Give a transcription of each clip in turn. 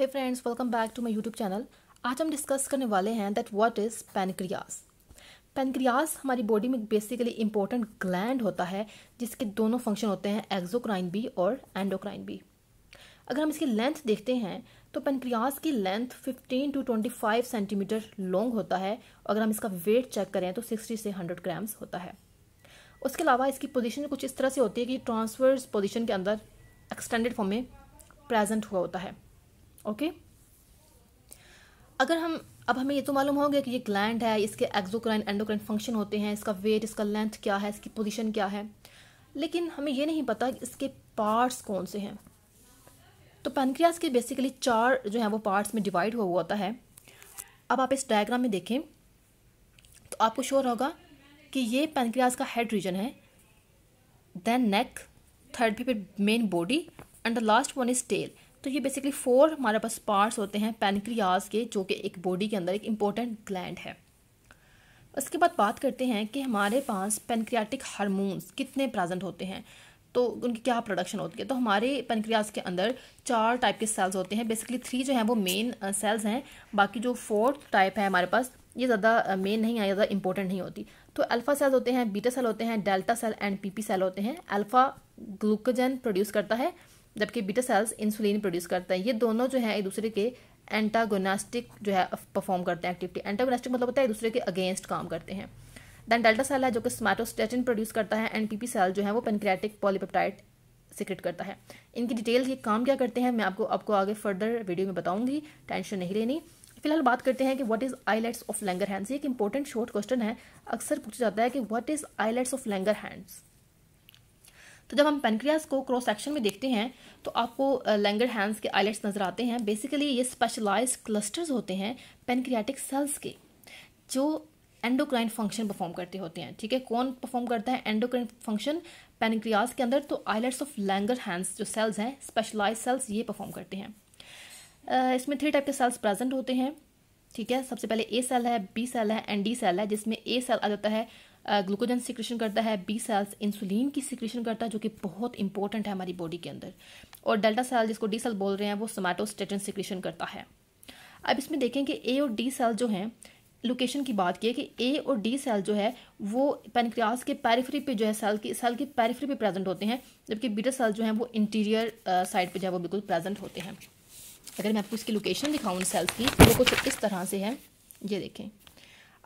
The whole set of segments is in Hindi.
Hey friends welcome back to my YouTube channel आज हम डिस्कस करने वाले हैं that what is pancreas pancreas हमारी बॉडी में बेसिकली इंपॉर्टेंट ग्लैंड होता है, जिसके दोनों फ़ंक्शन होते हैं एक्जोक्राइन बी और एंडोक्राइन बी अगर हम इसकी लेंथ देखते हैं तो पेनक्रियास की लेंथ 15 टू 25 सेंटीमीटर लॉन्ग होता है अगर हम इसका वेट चेक करें तो 60 से 100 ग्राम्स होता है. उसके अलावा इसकी पोजीशन कुछ इस तरह से होती है कि ट्रांसफर्स पोजीशन के अंदर एक्सटेंडेड फॉर्म में प्रेजेंट हुआ होता है. ओके? अगर हम, अब हमें ये तो मालूम हो गया कि ये ग्लैंड है, इसके एक्जोक्राइन एंडोक्राइन फ़ंक्शन होते हैं, इसका वेट इसका लेंथ क्या है, इसकी पोजीशन क्या है? लेकिन हमें ये नहीं पता कि इसके पार्ट्स कौन से हैं। तो पेनक्रियास के बेसिकली चार जो है, वो पार्ट्स में डिवाइड हुआ होता है। अब आप इस डायग्राम में देखें तो आपको श्योर होगा कि ये पेनक्रियास का हेड रीजन है देन नेक थर्ड पे main body and the last one is tail तो ये बेसिकली फोर हमारे पास पार्ट्स होते हैं पेनक्रियास के, जो कि एक बॉडी के अंदर एक इम्पोर्टेंट ग्लैंड है। उसके बाद बात करते हैं कि हमारे पास पेनक्रियाटिक हारमोन्स कितने प्रेजेंट होते हैं। तो उनकी क्या प्रोडक्शन होती है? तो हमारे पेनक्रियाज के अंदर चार टाइप के सेल्स होते हैं। बेसिकली थ्री जो हैं वो मेन सेल्स हैं। बाकी जो फोर्थ टाइप है हमारे पास, ये ज़्यादा मेन नहीं है, ज़्यादा इंपॉर्टेंट नहीं होती। तो अल्फ़ा सेल्स होते हैं बीटा सेल होते हैं delta cell and PP cell होते हैं। अल्फ़ा ग्लूकोजन प्रोड्यूस करता है जबकि बीटा सेल्स इंसुलिन प्रोड्यूस करता है। ये दोनों जो है, एक दूसरे के एंटागोनास्टिक जो है परफॉर्म करते हैं एक्टिविटी एंटागोनास्टिक मतलब होता है, एक दूसरे के अगेंस्ट काम करते हैं। देन डेल्टा सेल है, जो कि स्मैटोस्टेटिन प्रोड्यूस करता है। एंड पीपी सेल जो है, वो पेनक्रेटिक पॉलीपेप्टाइड सिक्रेट करता है। इनकी डिटेल ये काम क्या करते हैं, मैं आपको आपको आगे फर्दर वीडियो में बताऊँगी। टेंशन नहीं लेनी। फ़िलहाल बात करते हैं कि what is islets of Langerhans ये एक इंपॉर्टेंट शॉर्ट क्वेश्चन है। अक्सर पूछा जाता है कि what is islets of Langerhans तो जब हम पेनक्रियास को क्रॉस सेक्शन में देखते हैं तो आपको लैंगर हैंड्स के आइलेट्स नज़र आते हैं। बेसिकली ये स्पेशलाइज क्लस्टर्स होते हैं पेनक्रियाटिक सेल्स के, जो एंडोक्राइन फ़ंक्शन परफॉर्म करते होते हैं। ठीक है? कौन परफॉर्म करता है एंडोक्राइन फ़ंक्शन पेनक्रियास के अंदर तो आइलेट्स ऑफ़ लैंगर हैंड्स जो सेल्स हैं स्पेशलाइज सेल्स ये परफॉर्म करते हैं। इसमें थ्री टाइप के सेल्स प्रेजेंट होते हैं। ठीक है? सबसे पहले ए सेल है बी सेल है एंड डी सेल है, जिसमें ए सेल आ जाता है ग्लूकोजन सिक्रेशन करता है बी सेल्स इंसुलिन की सिक्रेशन करता है, जो कि बहुत इंपॉर्टेंट है हमारी बॉडी के अंदर। और डेल्टा सेल जिसको डी सेल बोल रहे हैं, वो सोमैटोस्टेटिन सिक्रेशन करता है। अब इसमें देखें कि ए और डी सेल जो हैं लोकेशन की बात की है कि ए और डी सेल जो है, वो पेनक्रियास के पेरिफरी पे जो है सेल की सेल की पेरिफरी पे प्रेजेंट होते हैं, जबकि बीटा सेल जो है, वो इंटीरियर साइड पे जो है, वो बिल्कुल प्रेजेंट होते हैं। अगर मैं आपको इसकी लोकेशन दिखाऊँ सेल्स की तो वो कुछ इस तरह से है। ये देखें।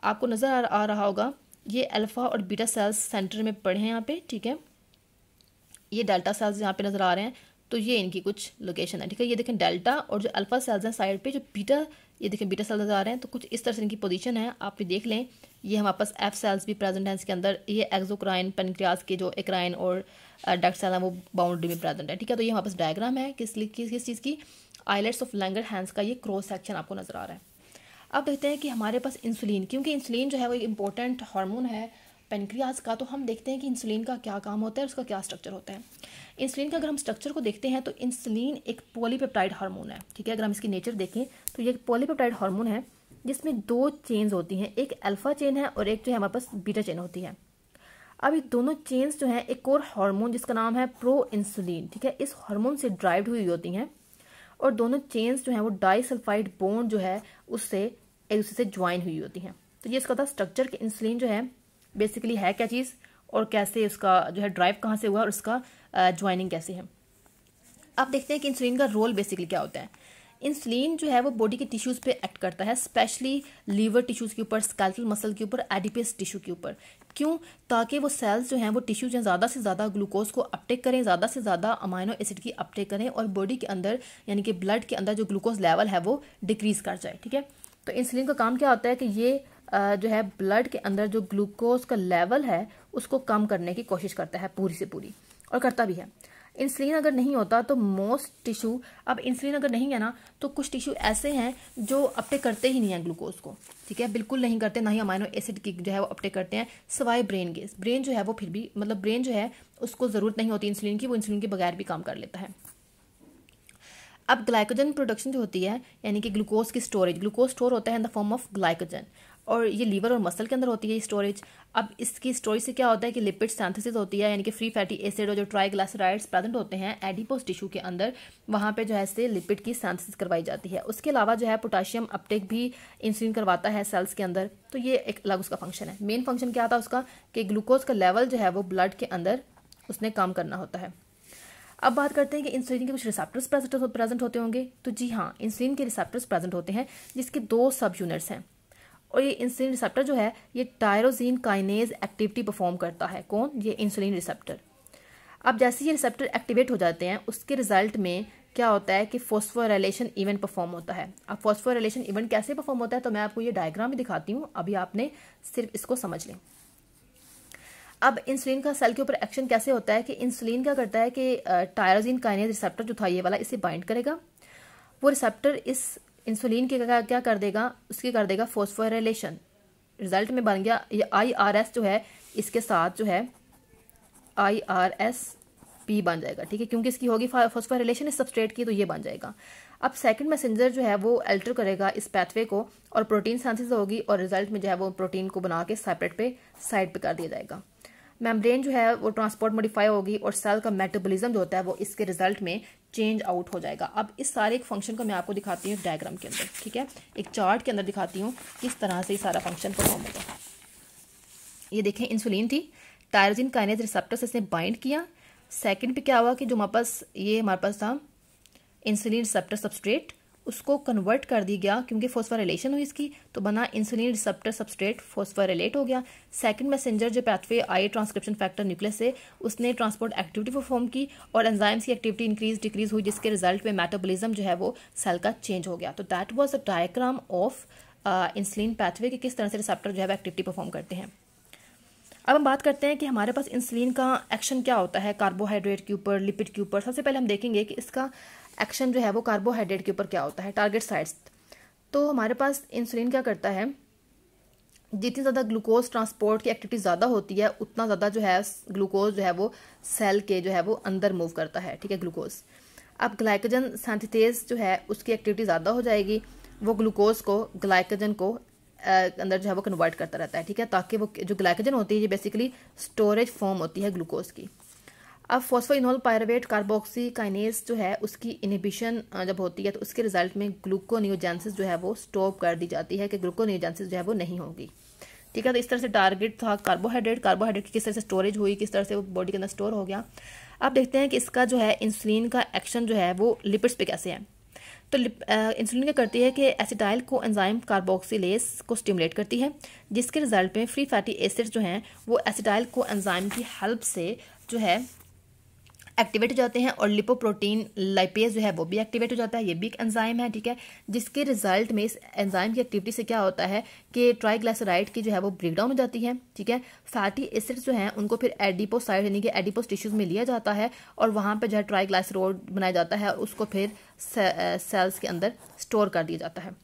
आपको नज़र आ रहा होगा, ये अल्फ़ा और बीटा सेल्स सेंटर में पड़े हैं यहाँ पे, ठीक है? ये डेल्टा सेल्स यहाँ पे नज़र आ रहे हैं तो ये इनकी कुछ लोकेशन है, ठीक है? ये देखें डेल्टा और जो अल्फ़ा सेल्स हैं साइड पे, जो बीटा ये देखें बीटा सेल्स नज़र आ रहे हैं तो कुछ इस तरह से इनकी पोजीशन है, आप भी देख लें। ये हमारे पास एफ़ सेल्स भी प्रेजेंट हैं इसके अंदर, ये एक्जोक्राइन पेनक्रियास के जो एक्राइन और डक्ट सेल हैं, वो बाउंड्री में प्रेजेंट है, ठीक है? तो ये हमारे पास डायग्राम है, किस किस किस चीज़ की? आईलेट्स ऑफ़ लैंगर हैंड्स का ये क्रॉस सेक्शन आपको नज़र आ रहा है। अब देखते हैं कि हमारे पास इंसुलिन क्योंकि इंसुलिन जो है वो एक इंपॉर्टेंट हार्मोन है पेनक्रियाज का तो हम देखते हैं कि इंसुलिन का क्या काम होता है, उसका क्या स्ट्रक्चर होता है। इंसुलिन का अगर हम स्ट्रक्चर को देखते हैं तो इंसुलिन एक पॉलीपेप्टाइड हार्मोन है, ठीक है? अगर हम इसकी नेचर देखें तो ये पॉलीपेप्टाइड हार्मोन है, जिसमें दो चेन्स होती हैं, एक अल्फ़ा चेन है और एक जो है हमारे पास बीटा चेन होती है। अब ये दोनों चेन्स जो है, एक और हार्मोन जिसका नाम है प्रो इंसुलिन ठीक है? इस हार्मोन से ड्राइव हुई होती हैं और दोनों चेन्स जो हैं, वो डाइसल्फाइड बोन जो है, उससे एक दूसरे से ज्वाइन हुई होती हैं। तो ये इसका था स्ट्रक्चर के इंसुलिन जो है बेसिकली है क्या चीज़, और कैसे उसका जो है ड्राइव कहाँ से हुआ, और उसका ज्वाइनिंग कैसे है। आप देखते हैं कि इंसुलिन का रोल बेसिकली क्या होता है। इंसुलिन जो है वो बॉडी के टिश्यूज़ पे एक्ट करता है स्पेशली लीवर टिश्यूज़ के ऊपर स्कैल्टल मसल के ऊपर एडिपियस टिश्यू के ऊपर। क्यों? ताकि वो सेल्स जो हैं, वो टिश्यूज हैं, ज़्यादा से ज़्यादा ग्लूकोज को अपटेक करें, ज़्यादा से ज़्यादा अमाइनो एसिड की अपटेक करें और बॉडी के अंदर, यानी कि ब्लड के अंदर जो ग्लूकोज लेवल है, वो डिक्रीज कर जाए, ठीक है? तो इंसुलिन का काम क्या होता है कि ये जो है ब्लड के अंदर जो ग्लूकोज का लेवल है, उसको कम करने की कोशिश करता है पूरी से पूरी, और करता भी है। इंसुलिन अगर नहीं होता तो मोस्ट टिश्यू अब इंसुलिन अगर नहीं है ना तो कुछ टिश्यू ऐसे हैं जो अपटे करते ही नहीं है ग्लूकोज को, ठीक है? बिल्कुल नहीं करते, ना ही अमाइनो एसिड की जो है वो अपटे करते हैं सवाए ब्रेन के। ब्रेन जो है वो फिर भी मतलब ब्रेन जो है, उसको ज़रूरत नहीं होती इंसुलिन की, वो इंसुलिन के बगैर भी काम कर लेता है। अब ग्लाइकोजन प्रोडक्शन जो होती है, यानी कि ग्लूकोज की स्टोरेज ग्लूकोज स्टोर होता है in the form of glycogen और ये लीवर और मसल के अंदर होती है स्टोरेज अब इसकी स्टोरेज से क्या होता है कि लिपिड सेंथेसिस होती है, यानी कि फ्री फैटी एसिड और जो ट्राइग्लासराइड्स प्रेजेंट होते हैं एडिपोस टिश्यू के अंदर, वहाँ पे जो है से लिपिड की सेंथेसिस करवाई जाती है। उसके अलावा जो है पोटाशियम अपटेक भी इंसुलिन करवाता है सेल्स के अंदर। तो ये एक अलग उसका फ़ंक्शन है। मेन फ़ंक्शन क्या था उसका? कि ग्लूकोज का लेवल जो है वो ब्लड के अंदर उसने काम करना होता है। अब बात करते हैं कि इंसुलिन के कुछ रिसेप्टर्स प्रेजेंट होते होंगे। तो जी हाँ इंसुलिन के रिसेप्टर्स प्रेजेंट होते हैं, जिसके दो सब यूनिट्स हैं। और ये इंसुलिन रिसेप्टर जो है, ये टायरोजीन काइनेज एक्टिविटी परफॉर्म करता है। कौन? ये इंसुलिन रिसेप्टर अब जैसे ये रिसेप्टर एक्टिवेट हो जाते हैं, उसके रिज़ल्ट में क्या होता है कि फोस्फोरेलेशन इवेंट परफॉर्म होता है। अब फोस्फोरेलेशन इवेंट कैसे परफॉर्म होता है तो मैं आपको ये डायग्राम भी दिखाती हूँ। अभी आपने सिर्फ़ इसको समझ लें। अब इंसुलिन का सेल के ऊपर एक्शन कैसे होता है कि इंसुलिन क्या करता है कि टायरोजिन काइनेज रिसेप्टर जो था, ये वाला इसे बाइंड करेगा। वो रिसेप्टर इस इंसुलिन के क्या, क्या कर देगा? उसकी कर देगा फोस्फोरेलेशन रिज़ल्ट में बन गया ये आई आर एस जो है इसके साथ जो है आई आर एस पी बन जाएगा ठीक है? क्योंकि इसकी होगी फोस्फोरेलेशन इस सबस्ट्रेट की तो ये बन जाएगा। अब सेकंड मैसेंजर जो है वो अल्टर करेगा इस पैथवे को और प्रोटीन सेंसिस होगी और रिज़ल्ट में जो है वो प्रोटीन को बना के सेपरेट पे साइड पे कर दिया जाएगा। मेम्ब्रेन जो है वो ट्रांसपोर्ट मॉडिफाई होगी और सेल का मेटाबॉलिज्म जो होता है वो इसके रिज़ल्ट में चेंज आउट हो जाएगा। अब इस सारे एक फ़ंक्शन को मैं आपको दिखाती हूँ डायग्राम के अंदर, ठीक है? एक चार्ट के अंदर दिखाती हूँ किस तरह से ये सारा फ़ंक्शन परफॉर्म होगा। ये देखें इंसुलिन थी टायरोजिन काइनेज रिसेप्टर्स इसने बाइंड किया। सेकेंड पे क्या हुआ कि जो हमारे पास, ये हमारे पास था इंसुलिन रिसेप्टर सबस्ट्रेट उसको कन्वर्ट कर दी गया, क्योंकि फोस्फोरिलेशन हुई इसकी तो बना इंसुलिन रिसेप्टर सबस्ट्रेट फोस्फोरिलेट हो गया। सेकंड मैसेंजर जो पैथवे आई ट्रांसक्रिप्शन फैक्टर न्यूक्लियस से, उसने ट्रांसपोर्ट एक्टिविटी परफॉर्म की और एंजाइम्स की एक्टिविटी इंक्रीज डिक्रीज हुई, जिसके रिज़ल्ट में मेटाबॉलिज्म जो है वो सेल का चेंज हो गया। तो that was a diagram of insulin pathway के किस तरह से रिसेप्टर जो है एक्टिविटी परफॉर्म करते हैं। अब हम बात करते हैं कि हमारे पास इंसुलिन का एक्शन क्या होता है कार्बोहाइड्रेट के ऊपर लिपिड के ऊपर। सबसे पहले हम देखेंगे कि इसका एक्शन जो है वो कार्बोहाइड्रेट के ऊपर क्या होता है? टारगेट साइड्स तो हमारे पास इंसुलिन क्या करता है? जितनी ज़्यादा ग्लूकोज ट्रांसपोर्ट की एक्टिविटी ज़्यादा होती है, उतना ज़्यादा जो है ग्लूकोज जो है वो सेल के जो है वो अंदर मूव करता है, ठीक है ग्लूकोज अब ग्लाइकोजन सेंथिटेज जो है, उसकी एक्टिविटी ज़्यादा हो जाएगी, वो ग्लूकोज को ग्लाइकोजन को अंदर जो है वो कन्वर्ट करता रहता है, ठीक है, ताकि वो जो ग्लाइकोजन होती है, ये बेसिकली स्टोरेज फॉर्म होती है ग्लूकोज की. अब फॉस्फोइनोल पायरवेट कार्बोक्सी काइनेस जो है, उसकी इनिबिशन जब होती है तो उसके रिज़ल्ट में ग्लूकोनियोजेंसिस जो है, वो स्टॉप कर दी जाती है कि ग्लूकोनियोजेंसिस जो है, वो नहीं होगी। ठीक है तो इस तरह से टारगेट था कार्बोहाइड्रेट कार्बोहाइड्रेट की किस तरह से स्टोरेज हुई, किस तरह से वो बॉडी के अंदर स्टोर हो गया। अब देखते हैं कि इसका जो है इंसुलिन का एक्शन जो है, वो लिपिड्स पे कैसे है। तो इंसुलिन क्या करती है कि एसिटाइल को एंजाइम कार्बोक्सीलेस को स्टिमुलेट करती है, जिसके रिज़ल्ट में फ्री फैटी एसिड्स जो हैं, वो एसिटाइल को एंजाइम की हेल्प से जो है एक्टिवेट हो जाते हैं और लिपोप्रोटीन लाइपेज जो है वो भी एक्टिवेट हो जाता है, ये भी एक एंजाइम है, ठीक है? जिसके रिज़ल्ट में इस एंजाइम की एक्टिविटी से क्या होता है कि ट्राईग्लाइसराइड की जो है वो ब्रेकडाउन हो जाती है, ठीक है? फैटी एसिड्स जो हैं, उनको फिर एडिपोसाइड यानी कि एडिपोस टिश्यूज में लिया जाता है और वहाँ पर जो है ट्राईग्लाइसरोड बनाया जाता है और उसको फिर सेल्स के अंदर स्टोर कर दिया जाता है।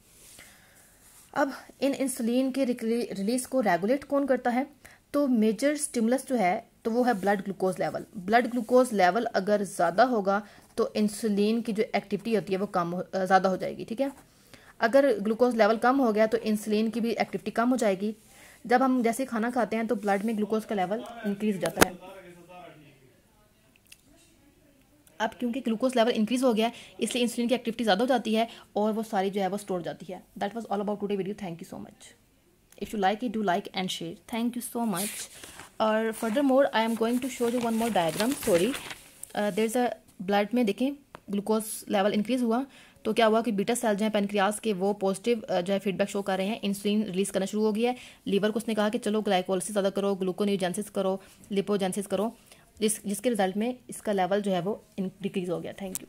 अब इन इंसुलिन के रिलीज़ को रेगुलेट कौन करता है? तो मेजर स्टिमुलस जो है तो वो है blood glucose level blood glucose level अगर ज़्यादा होगा तो इंसुलिन की जो एक्टिविटी होती है वो कम ज़्यादा हो जाएगी, ठीक है? अगर ग्लूकोज लेवल कम हो गया तो इंसुलिन की भी एक्टिविटी कम हो जाएगी। जब हम जैसे खाना खाते हैं तो ब्लड में ग्लूकोज का लेवल इंक्रीज हो जाता है। अब क्योंकि ग्लूकोज लेवल इंक्रीज हो गया है, इसलिए इंसुलिन की एक्टिविटी ज़्यादा हो जाती है और वो सारी जो है वो स्टोर हो जाती है। That was all about today video thank you so much if you like it do like and share thank you so much और further more I am going to show you one more diagram sorry there is a blood में देखें ग्लूकोज लेवल इंक्रीज हुआ तो क्या हुआ कि बीटा सेल जो है पेनक्रियास के वो पॉजिटिव uh, जो है फीडबैक शो कर रहे हैं इंसुलिन रिलीज़ करना शुरू हो गया है। लीवर को उसने कहा कि चलो ग्लाइकोलिसिस ज़्यादा करो ग्लूकोनियोजेंसिस करो लिपोजेंसिस करो। जिस जिसके रिज़ल्ट में इसका लेवल जो है वो डिक्रीज हो गया। Thank you